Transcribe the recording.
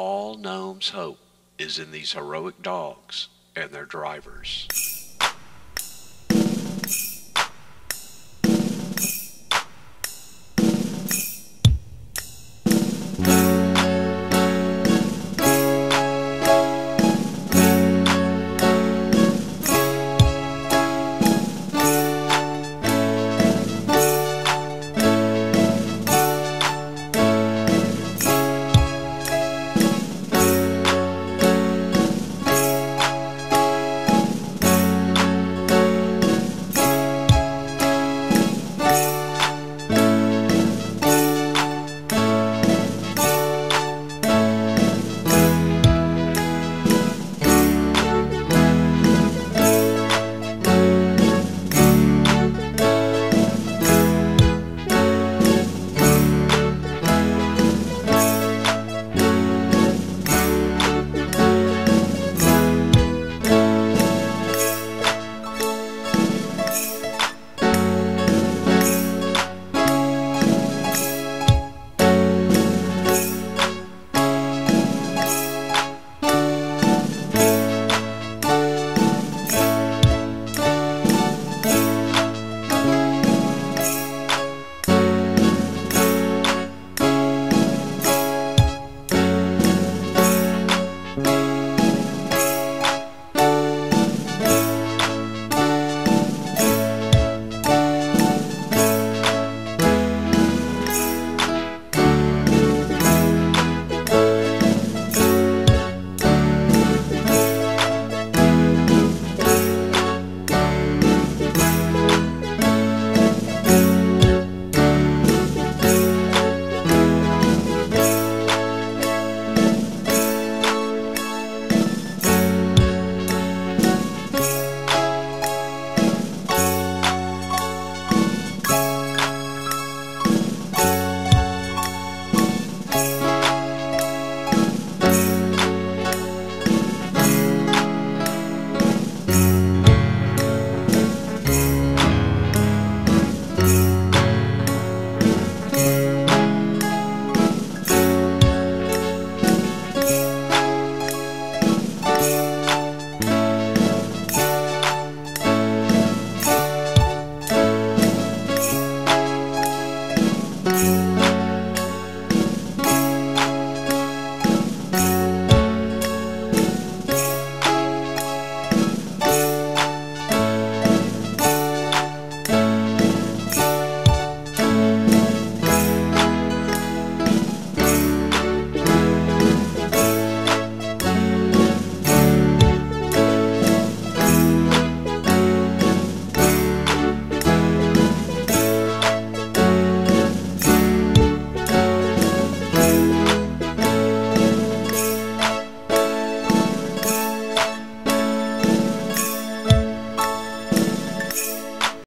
All gnomes hope is in these heroic dogs and their drivers.